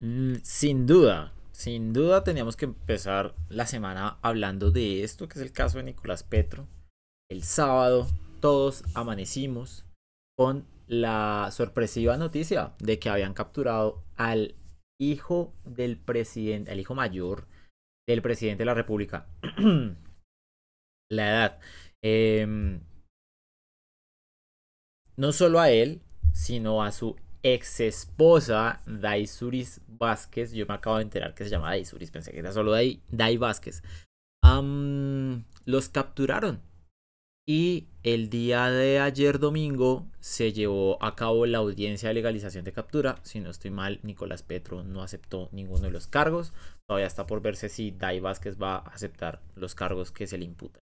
Mm, sin duda, sin duda teníamos que empezar la semana hablando de esto, que es el caso de Nicolás Petro. El sábado todos amanecimos con la sorpresiva noticia de que habían capturado al hijo del presidente, al hijo mayor del presidente de la República. la edad. Em, no solo a él, sino a su ex esposa Daisuris Vázquez. Yo me acabo de enterar que se llama Daisuris, pensé que era solo Dai, Vázquez. los capturaron. Y el día de ayer domingo se llevó a cabo la audiencia de legalización de captura. Si no estoy mal, Nicolás Petro no aceptó ninguno de los cargos. Todavía está por verse si Dai Vázquez va a aceptar los cargos que se le imputan.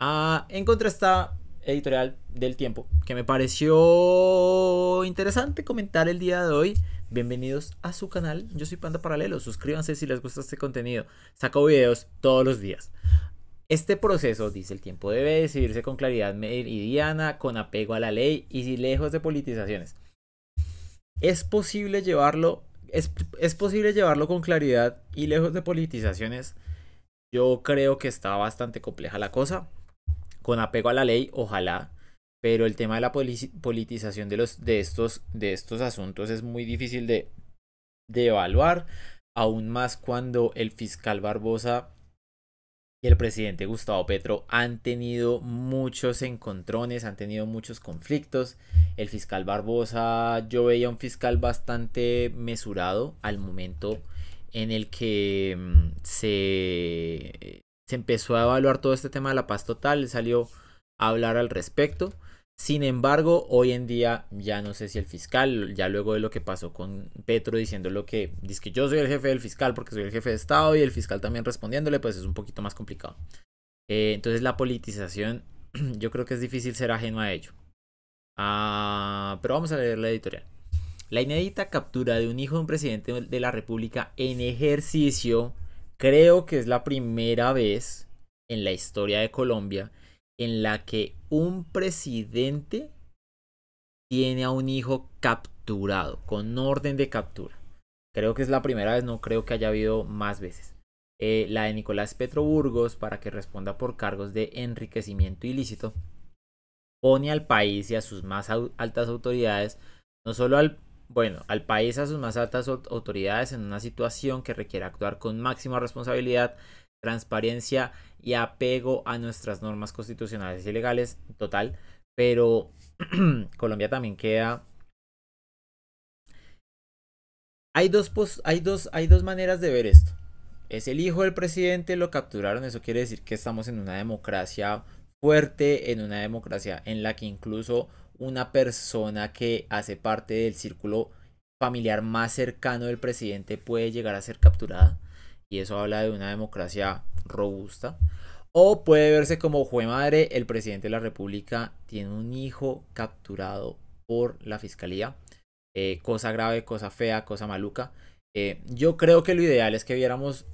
Ah, en contra está editorial del tiempo que me pareció interesante comentar el día de hoy. Bienvenidos a su canal. Yo soy Panda Paralelo. Suscríbanse si les gusta este contenido. Saco videos todos los días. Este proceso, dice el tiempo, debe decidirse con claridad meridiana, con apego a la ley y lejos de politizaciones. Es posible llevarlo, es, es posible llevarlo con claridad y lejos de politizaciones. Yo creo que está bastante compleja la cosa con apego a la ley, ojalá, pero el tema de la politización de, los, de, estos, de estos asuntos es muy difícil de, de evaluar, aún más cuando el fiscal Barbosa y el presidente Gustavo Petro han tenido muchos encontrones, han tenido muchos conflictos. El fiscal Barbosa, yo veía un fiscal bastante mesurado al momento en el que mm, se se empezó a evaluar todo este tema de la paz total, salió a hablar al respecto. Sin embargo, hoy en día ya no sé si el fiscal, ya luego de lo que pasó con Petro diciendo lo que dice que yo soy el jefe del fiscal porque soy el jefe de Estado y el fiscal también respondiéndole, pues es un poquito más complicado. Eh, entonces la politización, yo creo que es difícil ser ajeno a ello. Ah, pero vamos a leer la editorial. La inédita captura de un hijo de un presidente de la República en ejercicio Creo que es la primera vez en la historia de Colombia en la que un presidente tiene a un hijo capturado, con orden de captura. Creo que es la primera vez, no creo que haya habido más veces. Eh, la de Nicolás Petro Burgos, para que responda por cargos de enriquecimiento ilícito, pone al país y a sus más altas autoridades, no solo al bueno, al país a sus más altas autoridades en una situación que requiere actuar con máxima responsabilidad, transparencia y apego a nuestras normas constitucionales y legales, total, pero Colombia también queda... Hay dos, hay, dos, hay dos maneras de ver esto. Es el hijo del presidente, lo capturaron, eso quiere decir que estamos en una democracia fuerte, en una democracia en la que incluso una persona que hace parte del círculo familiar más cercano del presidente puede llegar a ser capturada. Y eso habla de una democracia robusta. O puede verse como fue madre, el presidente de la República tiene un hijo capturado por la fiscalía. Eh, cosa grave, cosa fea, cosa maluca. Eh, yo creo que lo ideal es que viéramos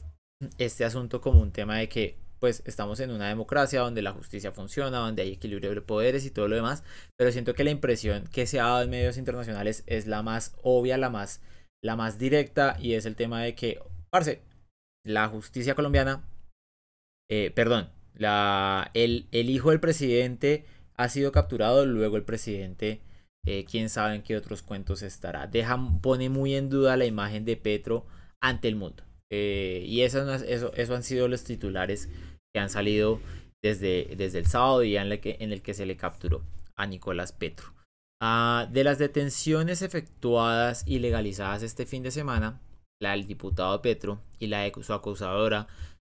este asunto como un tema de que pues estamos en una democracia donde la justicia funciona, donde hay equilibrio de poderes y todo lo demás, pero siento que la impresión que se ha dado en medios internacionales es la más obvia, la más, la más directa y es el tema de que, parce, la justicia colombiana, eh, perdón, el, hijo del presidente ha sido capturado, luego el presidente, eh, quién sabe en qué otros cuentos estará, deja, pone muy en duda la imagen de Petro ante el mundo. Eh, y eso, eso, eso han sido los titulares que han salido desde, desde el sábado día en el, que, en el que se le capturó a Nicolás Petro. Ah, de las detenciones efectuadas y legalizadas este fin de semana, la del diputado Petro y la de su acusadora,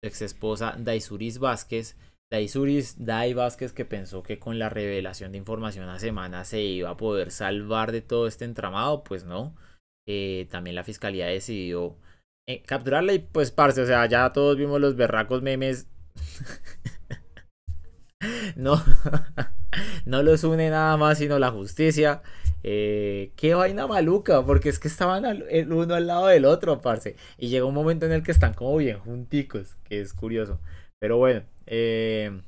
su ex esposa Daisuris Vázquez, Daisuris Dai Vázquez que pensó que con la revelación de información a semana se iba a poder salvar de todo este entramado, pues no. Eh, también la fiscalía decidió eh, capturarla y pues parce, o sea, ya todos vimos los berracos memes no, no los une nada más sino la justicia. Eh, qué vaina maluca, porque es que estaban el uno al lado del otro, parce. Y llega un momento en el que están como bien junticos, que es curioso. Pero bueno, eh,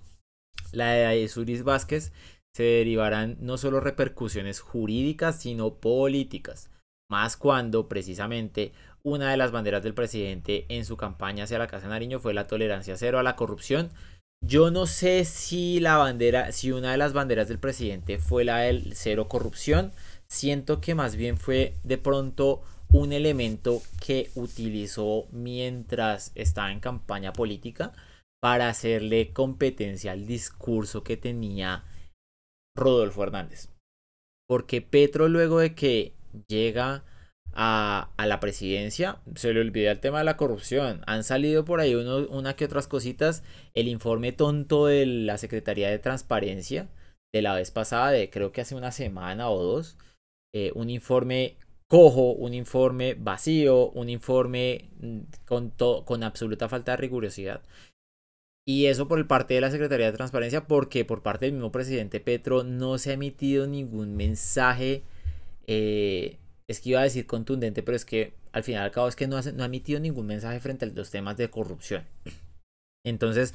la de Suris Vázquez se derivarán no solo repercusiones jurídicas, sino políticas. Más cuando precisamente una de las banderas del presidente en su campaña hacia la Casa de Nariño fue la tolerancia cero a la corrupción. Yo no sé si la bandera, si una de las banderas del presidente fue la del cero corrupción. Siento que más bien fue de pronto un elemento que utilizó mientras estaba en campaña política para hacerle competencia al discurso que tenía Rodolfo Hernández. Porque Petro luego de que llega a, la presidencia, se le olvida el tema de la corrupción. Han salido por ahí una que otras cositas. El informe tonto de la Secretaría de Transparencia de la vez pasada, de creo que hace una semana o dos. Eh, un informe cojo, un informe vacío, un informe mm, con, con absoluta falta de rigurosidad. Y eso por parte de la Secretaría de Transparencia, porque por parte del mismo presidente Petro no se ha emitido ningún mensaje eh, es que iba a decir contundente, pero es que al final al cabo es que no, ha emitido ningún mensaje frente a los temas de corrupción. Entonces,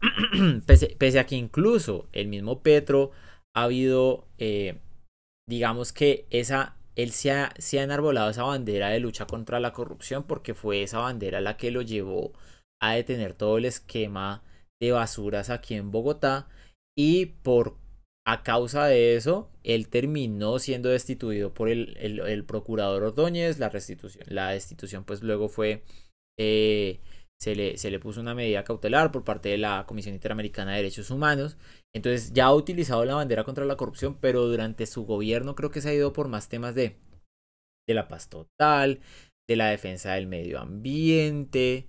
pese, a que incluso el mismo Petro ha habido, eh, digamos que esa, él se ha, se ha enarbolado esa bandera de lucha contra la corrupción porque fue esa bandera la que lo llevó a detener todo el esquema de basuras aquí en Bogotá y por a causa de eso, él terminó siendo destituido por el, procurador Ordóñez. La, restitución, la destitución, pues luego fue. Eh, se, le, se le puso una medida cautelar por parte de la Comisión Interamericana de Derechos Humanos. Entonces, ya ha utilizado la bandera contra la corrupción, pero durante su gobierno creo que se ha ido por más temas de, de la paz total, de la defensa del medio ambiente,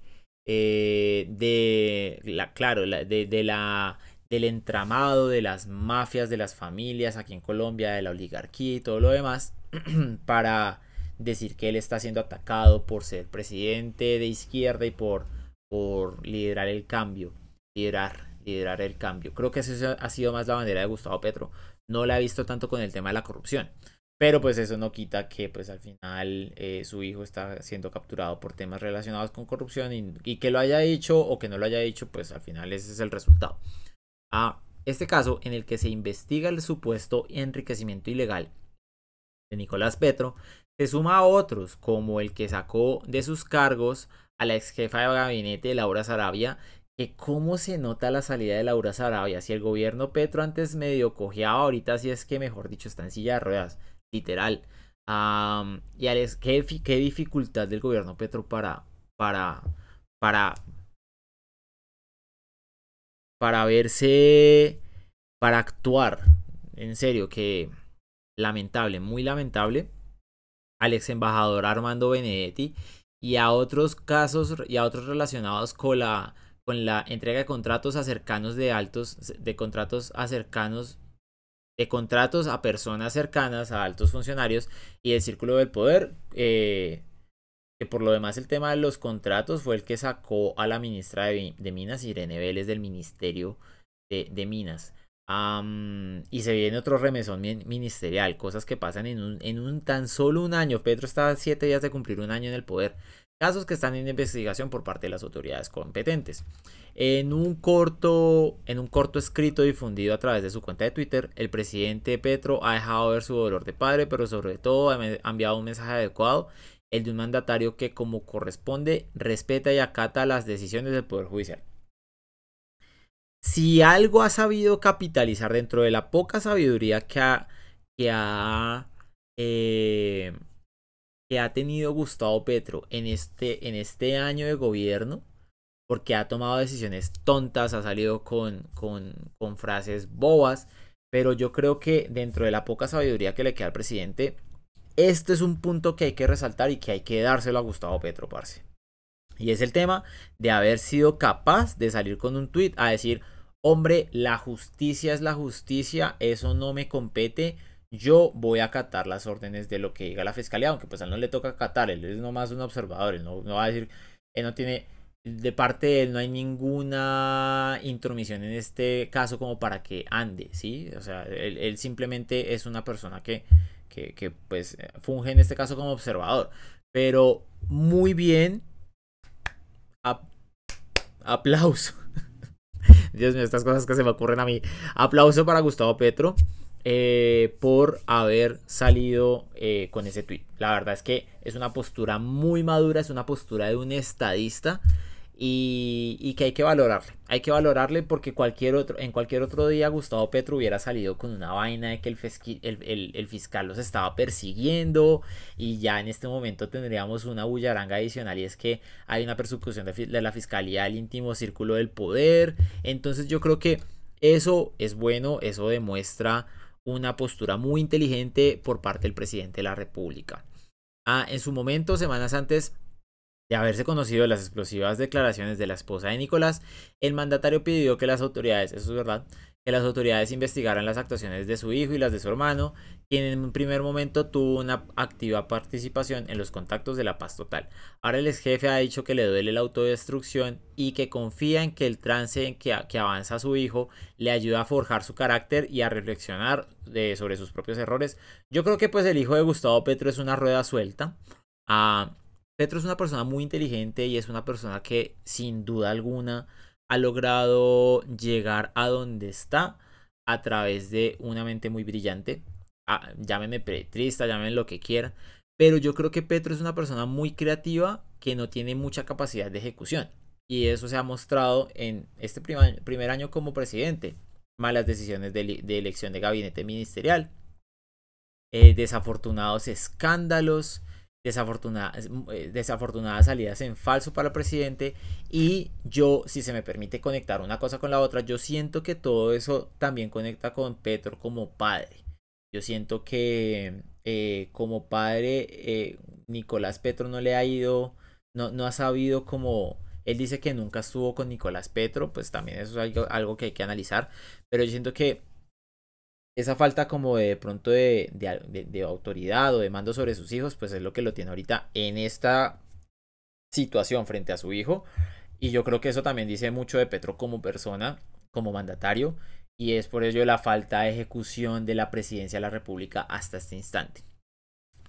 eh, de la, claro, de, de la del entramado de las mafias, de las familias aquí en Colombia, de la oligarquía y todo lo demás, para decir que él está siendo atacado por ser presidente de izquierda y por, por liderar el cambio, liderar, liderar el cambio. Creo que eso ha sido más la bandera de Gustavo Petro. No la he visto tanto con el tema de la corrupción. Pero pues eso no quita que pues al final eh, su hijo está siendo capturado por temas relacionados con corrupción y, y, que lo haya dicho o que no lo haya dicho, pues al final ese es el resultado a este caso en el que se investiga el supuesto enriquecimiento ilegal de Nicolás Petro, se suma a otros, como el que sacó de sus cargos a la ex jefa de gabinete Laura Sarabia, que cómo se nota la salida de Laura Sarabia, si el gobierno Petro antes medio cojeaba, ahorita sí es que mejor dicho está en silla de ruedas, literal. y Alex, ¿qué, qué dificultad del gobierno Petro para, para, para para verse, para actuar. En serio, que lamentable, muy lamentable. Al ex embajador Armando Benedetti y a otros casos y a otros relacionados con la, con la entrega de contratos a cercanos de altos, de contratos a cercanos, de contratos a personas cercanas a altos funcionarios y el círculo del poder. Eh, que por lo demás el tema de los contratos fue el que sacó a la ministra de, Minas, Irene Vélez, del Ministerio de, Minas. y se viene otro remesón ministerial, cosas que pasan en un, en un tan solo un año. Petro está a siete días de cumplir un año en el poder. Casos que están en investigación por parte de las autoridades competentes. En un corto, en un corto escrito difundido a través de su cuenta de Twitter, el presidente Petro ha dejado ver su dolor de padre, pero sobre todo ha enviado un mensaje adecuado el de un mandatario que como corresponde respeta y acata las decisiones del Poder Judicial. Si algo ha sabido capitalizar dentro de la poca sabiduría que ha, que ha, eh, que ha tenido Gustavo Petro en este, en este año de gobierno, porque ha tomado decisiones tontas, ha salido con, con, con frases bobas, pero yo creo que dentro de la poca sabiduría que le queda al presidente, este es un punto que hay que resaltar y que hay que dárselo a Gustavo Petro, parce. Y es el tema de haber sido capaz de salir con un tuit a decir, hombre, la justicia es la justicia, eso no me compete, yo voy a acatar las órdenes de lo que diga la fiscalía, aunque pues a él no le toca acatar, él es nomás un observador, él no, va a decir, él no tiene, de parte de él no hay ninguna intromisión en este caso como para que ande, ¿sí? O sea, él simplemente es una persona que que, pues funge en este caso como observador. Pero muy bien. aplauso. Dios mío, estas cosas que se me ocurren a mí. Aplauso para Gustavo Petro. eh, por haber salido eh, con ese tweet. La verdad es que es una postura muy madura, es una postura de un estadista y, que hay que valorarle. Hay que valorarle porque cualquier otro, en cualquier otro día Gustavo Petro hubiera salido con una vaina de que el, fiscal los estaba persiguiendo y ya en este momento tendríamos una bullaranga adicional y es que hay una persecución de, de la fiscalía al íntimo círculo del poder. Entonces yo creo que eso es bueno, eso demuestra una postura muy inteligente por parte del presidente de la República. Ah, en su momento, semanas antes de haberse conocido las explosivas declaraciones de la esposa de Nicolás, el mandatario pidió que las autoridades, eso es verdad, que las autoridades investigaran las actuaciones de su hijo y las de su hermano, quien en un primer momento tuvo una activa participación en los contactos de la paz total. Ahora el ex jefe ha dicho que le duele la autodestrucción y que confía en que el trance en que, avanza su hijo le ayuda a forjar su carácter y a reflexionar sobre sus propios errores. Yo creo que pues el hijo de Gustavo Petro es una rueda suelta. Petro es una persona muy inteligente y es una persona que sin duda alguna ha logrado llegar a donde está a través de una mente muy brillante. Ah, llámenme petrista, llámenme lo que quieran. Pero yo creo que Petro es una persona muy creativa que no tiene mucha capacidad de ejecución. Y eso se ha mostrado en este primer, año como presidente. Malas decisiones de, elección de gabinete ministerial. Eh, desafortunados escándalos desafortunadas, eh, desafortunadas salidas en falso para el presidente y yo, si se me permite conectar una cosa con la otra, yo siento que todo eso también conecta con Petro como padre. Yo siento que eh, como padre eh, Nicolás Petro no le ha ido, no, no ha sabido como... Él dice que nunca estuvo con Nicolás Petro, pues también eso es algo, algo que hay que analizar, pero yo siento que esa falta como de, pronto de, de, autoridad o de mando sobre sus hijos, pues es lo que lo tiene ahorita en esta situación frente a su hijo. Y yo creo que eso también dice mucho de Petro como persona, como mandatario, y es por ello la falta de ejecución de la presidencia de la República hasta este instante.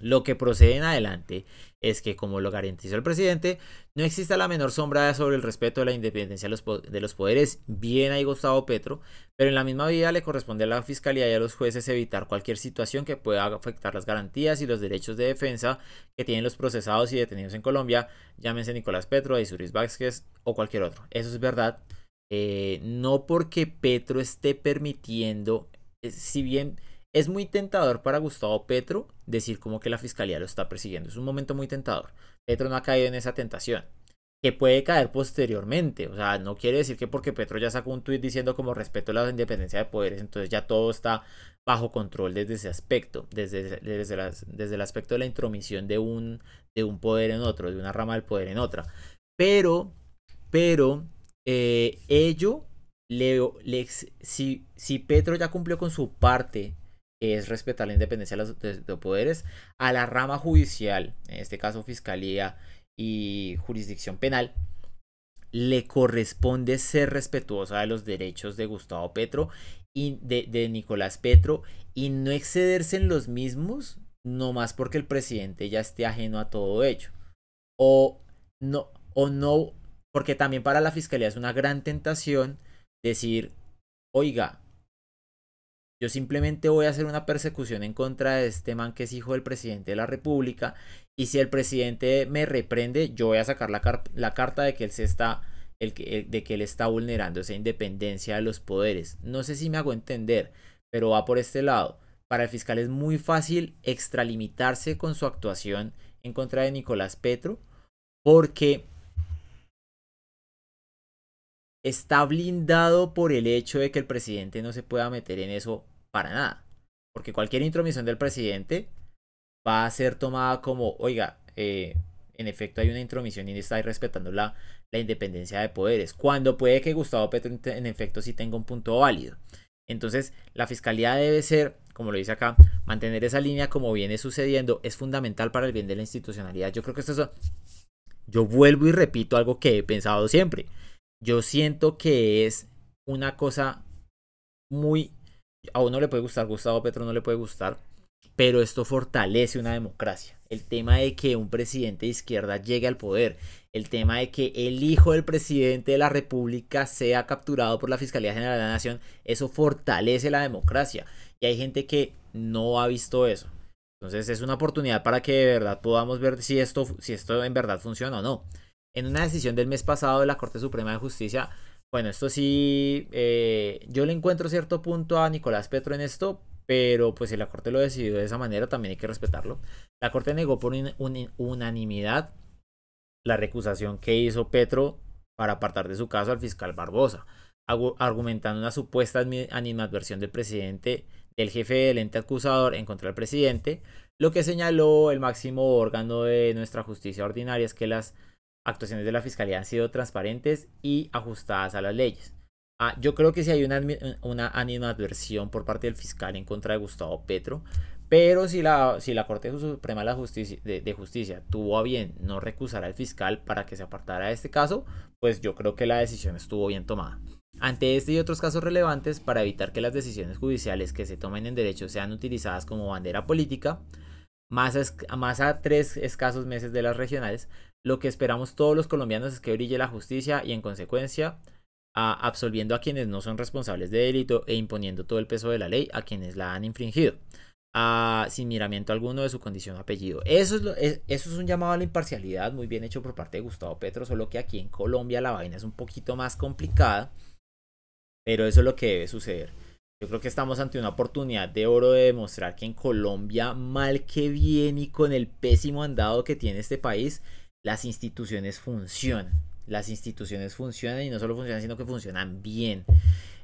Lo que procede en adelante es que, como lo garantizó el presidente, no exista la menor sombra sobre el respeto de la independencia de los poderes. Bien ahí Gustavo Petro, pero en la misma vía le corresponde a la Fiscalía y a los jueces evitar cualquier situación que pueda afectar las garantías y los derechos de defensa que tienen los procesados y detenidos en Colombia, llámense Nicolás Petro, Aisuris Vázquez o cualquier otro. Eso es verdad. Eh, no porque Petro esté permitiendo, eh, si bien es muy tentador para Gustavo Petro decir como que la fiscalía lo está persiguiendo. Es un momento muy tentador. Petro no ha caído en esa tentación. Que puede caer posteriormente. O sea, no quiere decir que porque Petro ya sacó un tuit diciendo como respeto a la independencia de poderes, entonces ya todo está bajo control desde ese aspecto, desde, desde, desde el aspecto de la intromisión de un, de un poder en otro, de una rama del poder en otra. Pero, pero, eh, ello, le, si, si Petro ya cumplió con su parte es respetar la independencia de los, poderes, a la rama judicial, en este caso fiscalía y jurisdicción penal, le corresponde ser respetuosa de los derechos de Gustavo Petro y de, Nicolás Petro y no excederse en los mismos, no más porque el presidente ya esté ajeno a todo ello. O no, o no, porque también para la fiscalía es una gran tentación decir, oiga, yo simplemente voy a hacer una persecución en contra de este man que es hijo del presidente de la República. Y si el presidente me reprende, yo voy a sacar la, carta de que él se está. De que él está vulnerando esa independencia de los poderes. No sé si me hago entender, pero va por este lado. Para el fiscal es muy fácil extralimitarse con su actuación en contra de Nicolás Petro, porque está blindado por el hecho de que el presidente no se pueda meter en eso para nada. Porque cualquier intromisión del presidente va a ser tomada como, oiga, eh, en efecto hay una intromisión y está respetando la, la independencia de poderes. Cuando puede que Gustavo Petro en efecto sí tenga un punto válido. Entonces, la fiscalía debe ser, como lo dice acá, mantener esa línea como viene sucediendo. Es fundamental para el bien de la institucionalidad. Yo creo que esto es... Yo vuelvo y repito algo que he pensado siempre yo siento que es una cosa muy... A uno le puede gustar, Gustavo Petro no le puede gustar, pero esto fortalece una democracia. el tema de que un presidente de izquierda llegue al poder, el tema de que el hijo del presidente de la República sea capturado por la Fiscalía General de la Nación, eso fortalece la democracia. Y hay gente que no ha visto eso. Entonces es una oportunidad para que de verdad podamos ver si esto, si esto en verdad funciona o no. En una decisión del mes pasado de la Corte Suprema de Justicia, bueno, esto sí, eh, yo le encuentro cierto punto a Nicolás Petro en esto, pero pues si la Corte lo decidió de esa manera, también hay que respetarlo. La Corte negó por unanimidad la recusación que hizo Petro para apartar de su caso al fiscal Barbosa, argumentando una supuesta animadversión del presidente del jefe del ente acusador en contra del presidente, lo que señaló el máximo órgano de nuestra justicia ordinaria es que las actuaciones de la fiscalía han sido transparentes y ajustadas a las leyes. Ah, yo creo que si hay una, una animadversión por parte del fiscal en contra de Gustavo Petro, pero si la, si la Corte Suprema de, Justicia, de, Justicia tuvo a bien no recusar al fiscal para que se apartara de este caso, pues yo creo que la decisión estuvo bien tomada. Ante este y otros casos relevantes, para evitar que las decisiones judiciales que se tomen en derecho sean utilizadas como bandera política, más a, más a tres escasos meses de las regionales, lo que esperamos todos los colombianos es que brille la justicia y en consecuencia absolviendo a quienes no son responsables de delito e imponiendo todo el peso de la ley a quienes la han infringido. sin miramiento alguno de su condición o apellido. Eso es, eso es un llamado a la imparcialidad muy bien hecho por parte de Gustavo Petro, solo que aquí en Colombia la vaina es un poquito más complicada pero eso es lo que debe suceder. Yo creo que estamos ante una oportunidad de oro de demostrar que en Colombia, mal que bien y con el pésimo andado que tiene este país, las instituciones funcionan. Las instituciones funcionan y no solo funcionan, sino que funcionan bien.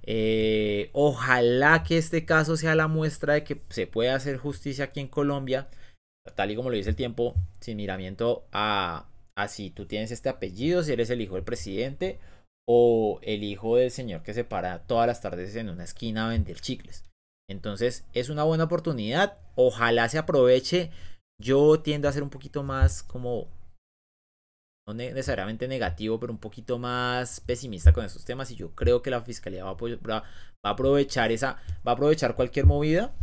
Eh, ojalá que este caso sea la muestra de que se puede hacer justicia aquí en Colombia, tal y como lo dice el tiempo, sin miramiento a, a si tú tienes este apellido, si eres el hijo del presidente o el hijo del señor que se para todas las tardes en una esquina a vender chicles. Entonces es una buena oportunidad, ojalá se aproveche. Yo tiendo a ser un poquito más como, no necesariamente negativo, pero un poquito más pesimista con esos temas y yo creo que la fiscalía va a, va aprovechar esa, va a aprovechar cualquier movida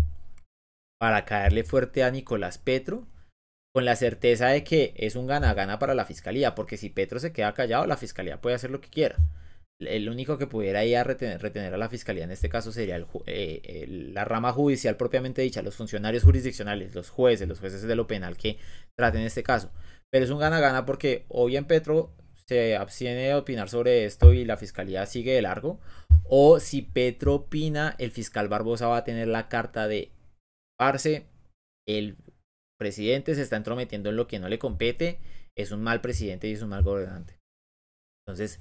para caerle fuerte a Nicolás Petro con la certeza de que es un gana-gana para la fiscalía, porque si Petro se queda callado, la fiscalía puede hacer lo que quiera. El único que pudiera ir a retener, a la fiscalía en este caso sería eh, la rama judicial propiamente dicha, los funcionarios jurisdiccionales, los jueces, los jueces de lo penal que traten este caso. Pero es un gana-gana porque o bien Petro se abstiene de opinar sobre esto y la fiscalía sigue de largo, o si Petro opina, el fiscal Barbosa va a tener la carta de parce, el presidente se está entrometiendo en lo que no le compete, es un mal presidente y es un mal gobernante. Entonces,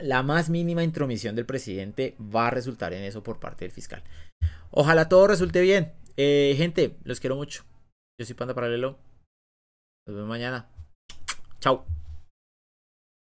la más mínima intromisión del presidente va a resultar en eso por parte del fiscal. Ojalá todo resulte bien. Eh, gente, los quiero mucho. Yo soy Panda Paralelo. Nos vemos mañana. Chao.